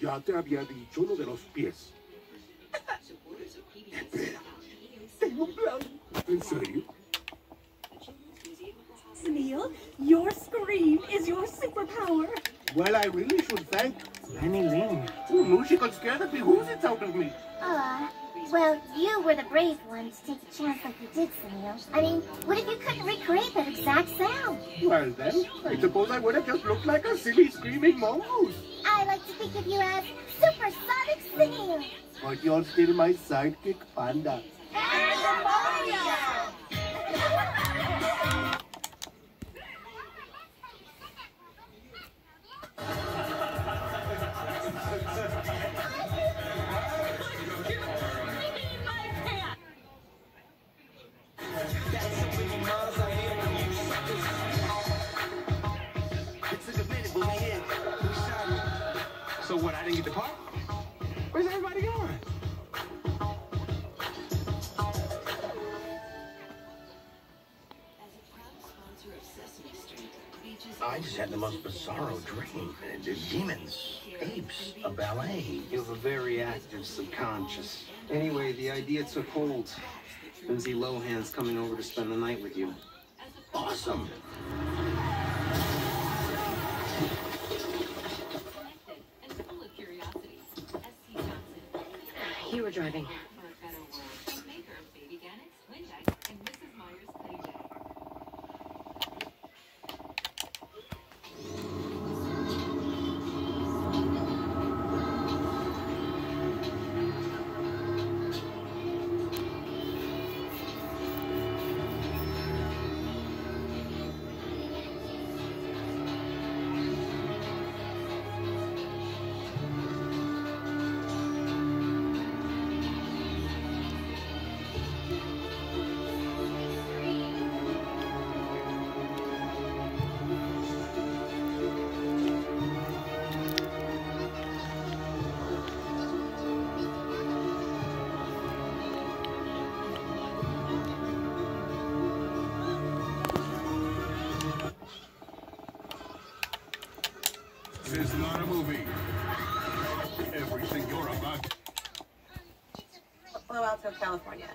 Ya te había dicho lo de los pies. Espera. Tengo un plan. ¿En serio? Neil, your scream is your superpower. Well, I really should thank Penny Ling. who knew she could scare the behoozits out of me. Uh, well, you were the brave one to take a chance like you did, Sunil. I mean, what if you couldn't recreate that exact sound? Well, then, I suppose I would have just looked like a silly screaming mongoose. Think of you as Supersonic Sunil. But you're still my sidekick, Panda. So what, I didn't get the part? Where's everybody going? I just had the most bizarro dream. Demons, apes, a ballet. You have a very active subconscious. Anyway, the idea took hold. Lindsay Lohan's coming over to spend the night with you. Awesome. You were driving. This is not a movie. Everything you're about Palo Alto, California.